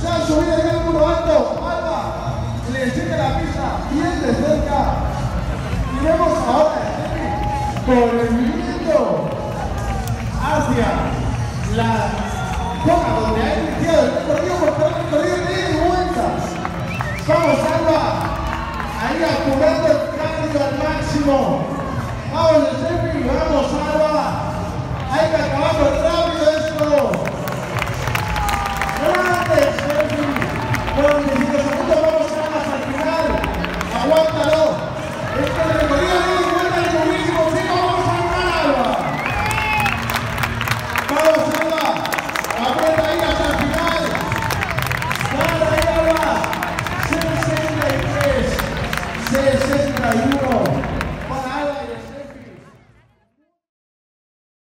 Sean subida en el muro alto. Alba, le enseñe la pista bien de cerca. Y vemos ahora por el movimiento hacia la zona donde ha iniciado el recorrido, porque el recorrido de vueltas. Vamos, Alba. Ahí apurando el cambio al máximo. Vamos, Jeffy, vamos. Vamos. Aguanta.